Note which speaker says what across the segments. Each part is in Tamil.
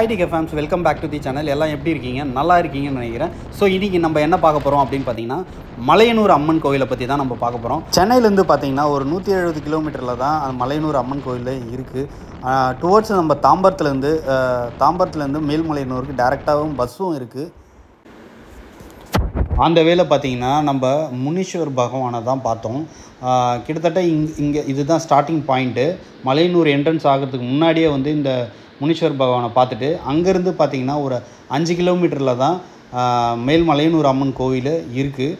Speaker 1: ஹைடி fams welcome back to the channel எல்லாம் எப்படி இருக்கீங்க நல்லா இருக்கீங்கன்னு நினைக்கிறேன் ஸோ இன்றைக்கி நம்ம என்ன பார்க்க போகிறோம் அப்படின்னு பார்த்தீங்கன்னா மலையனூர் அம்மன் கோயிலை பற்றி தான் நம்ம பார்க்க போகிறோம் சென்னையிலேருந்து பார்த்தீங்கன்னா ஒரு நூற்றி எழுபது கிலோமீட்டரில் தான் மலையனூர் அம்மன் கோயில் இருக்குது டுவர்ட்ஸ் நம்ம தாம்பரத்துலேருந்து தாம்பரத்துலேருந்து மேல்மலையனூருக்கு டேரெக்டாகவும் பஸ்ஸும் இருக்குது அந்த வேலை பார்த்திங்கன்னா நம்ம முனீஸ்வர் பகவானை தான் பார்த்தோம் கிட்டத்தட்ட இங் இங்கே இதுதான் ஸ்டார்டிங் பாயிண்ட்டு மலையனூர் என்ட்ரன்ஸ் ஆகிறதுக்கு முன்னாடியே வந்து இந்த முனீஸ்வர் பகவானை பார்த்துட்டு அங்கேருந்து பார்த்திங்கன்னா ஒரு அஞ்சு கிலோமீட்டரில் தான் மேல்மலையனூர் அம்மன் கோவில் இருக்குது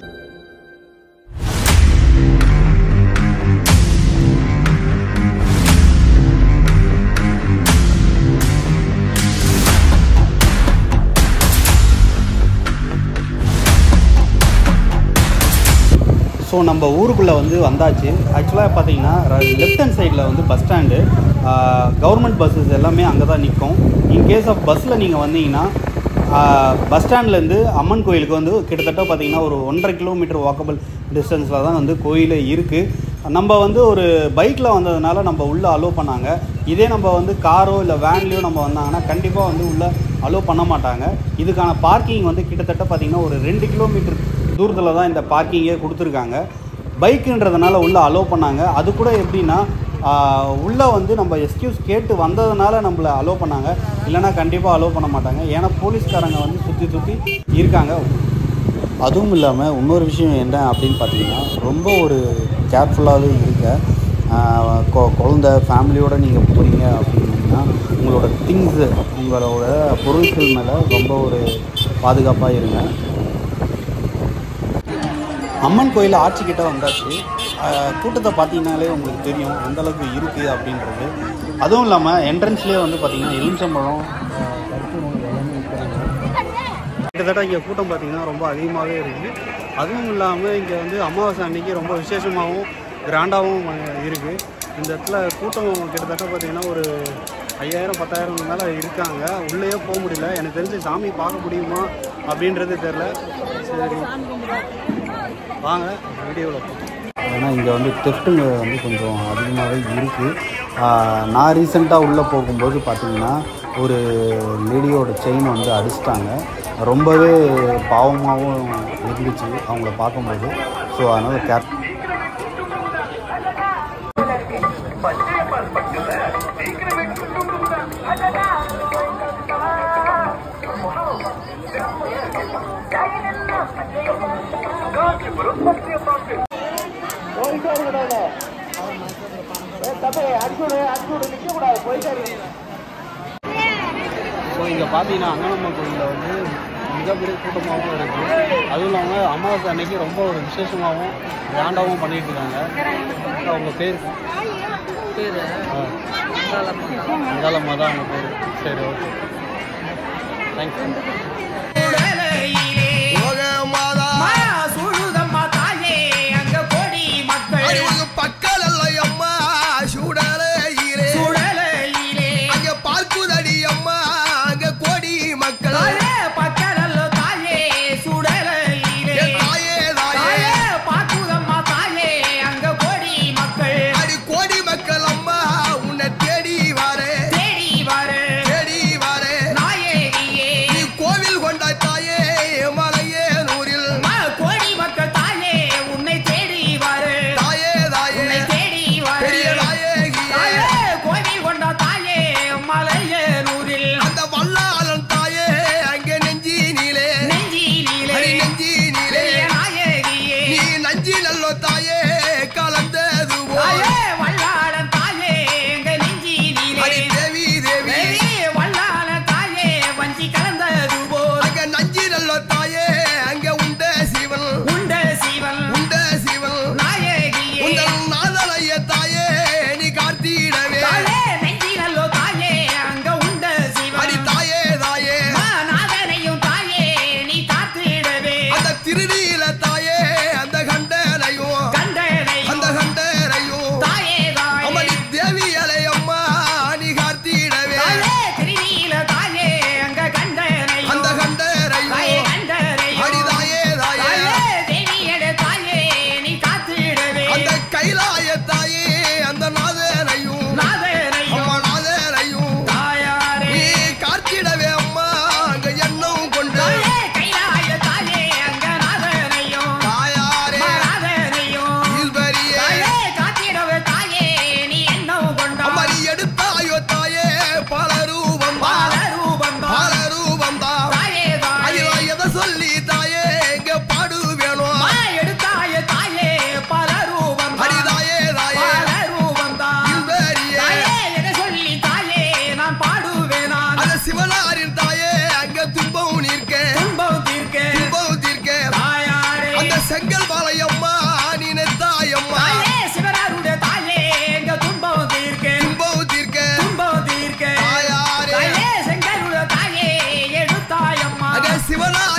Speaker 1: ஸோ நம்ம ஊருக்குள்ளே வந்து வந்தாச்சு ஆக்சுவலாக பார்த்தீங்கன்னா லெஃப்ட் ஹேண்ட் சைடில் வந்து பஸ் ஸ்டாண்டு கவர்மெண்ட் பஸ்ஸஸ் எல்லாமே அங்கே தான் நிற்கும் இன்கேஸ் ஆஃப் பஸ்ஸில் நீங்கள் வந்தீங்கன்னா பஸ் ஸ்டாண்ட்லேருந்து அம்மன் கோயிலுக்கு வந்து கிட்டத்தட்ட பார்த்திங்கன்னா ஒரு ஒன்றரை கிலோமீட்டர் வாக்கபிள் டிஸ்டன்ஸில் தான் வந்து கோயில் இருக்குது நம்ம வந்து ஒரு பைக்கில் வந்ததுனால நம்ம உள்ளே அலோவ் பண்ணாங்க இதே நம்ம வந்து காரோ இல்லை வேன்லேயோ நம்ம வந்தாங்கன்னா கண்டிப்பாக வந்து உள்ளே அலோவ் பண்ண மாட்டாங்க இதுக்கான பார்க்கிங் வந்து கிட்டத்தட்ட பார்த்திங்கன்னா ஒரு ரெண்டு கிலோமீட்டர் தூரத்தில் தான் இந்த பார்க்கிங்கே கொடுத்துருக்காங்க பைக்குன்றதுனால உள்ளே அலோவ் பண்ணாங்க அது கூட எப்படின்னா உள்ளே வந்து நம்ம எஸ்கியூஸ் கேட்டு வந்ததுனால நம்மளை அலோவ் பண்ணாங்க இல்லைனா கண்டிப்பாக அலோவ் பண்ண மாட்டாங்க ஏன்னா போலீஸ்காரங்க வந்து சுற்றி சுற்றி இருக்காங்க அதுவும் இல்லாமல் இன்னொரு விஷயம் என்ன அப்படின்னு பார்த்தீங்கன்னா ரொம்ப ஒரு கேர்ஃபுல்லாகவே இருக்க குழந்த ஃபேமிலியோடு நீங்கள் போகிறீங்க அப்படின்னா உங்களோட திங்ஸு உங்களோட பொருட்கள் மேலே ரொம்ப ஒரு பாதுகாப்பாக இருங்க அம்மன் கோயில் ஆட்சிக்கிட்ட வந்தாச்சு கூட்டத்தை பார்த்தீங்கனாலே உங்களுக்கு தெரியும் எந்தளவுக்கு இருக்குது அப்படின்றது அதுவும் இல்லாமல் என்ட்ரன்ஸ்லேயே வந்து பார்த்திங்கன்னா எலுமிச்சம்பழம் கிட்டத்தட்ட இங்கே கூட்டம் பார்த்திங்கன்னா ரொம்ப அதிகமாகவே இருக்குது அதுவும் இல்லாமல் இங்கே வந்து அமாவாசை அன்னைக்கு ரொம்ப விசேஷமாகவும் கிராண்டாகவும் இருக்குது இந்த இடத்துல கூட்டம் கிட்டத்தட்ட பார்த்தீங்கன்னா ஒரு ஐயாயிரம் பத்தாயிரம் மேலே இருக்காங்க உள்ளேயே போக முடியல எனக்கு தெரிஞ்சு சாமி பார்க்க முடியுமா அப்படின்றது தெரில சரி வாங்க வீடியோவில் ஏன்னா இங்கே வந்து தெஃப்ட்டுங்க வந்து கொஞ்சம் அதிகமாகவே இருக்குது நான் ரீசெண்டாக உள்ளே போகும்போது பார்த்திங்கன்னா ஒரு லேடியோட செயின் வந்து அடிச்சிட்டாங்க ரொம்பவே பாவமாகவும் இருந்துச்சு அவங்கள பார்க்கும்போது ஸோ அதனால் கேப் வரும் பற்றிய இங்கே பார்த்தீங்கன்னா அங்கனம்மா கோயிலில் வந்து மிகப்பெரிய கூட்டமாகவும் இருக்குது அதுவும் இல்லாமல் அமாவாசை அன்னைக்கு ரொம்ப ஒரு விசேஷமாகவும் கிராண்டாகவும் பண்ணிட்டு இருக்காங்க அவங்க பேர் தான் அவங்க சரி ஓகே தேங்க்யூ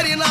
Speaker 2: Friday night.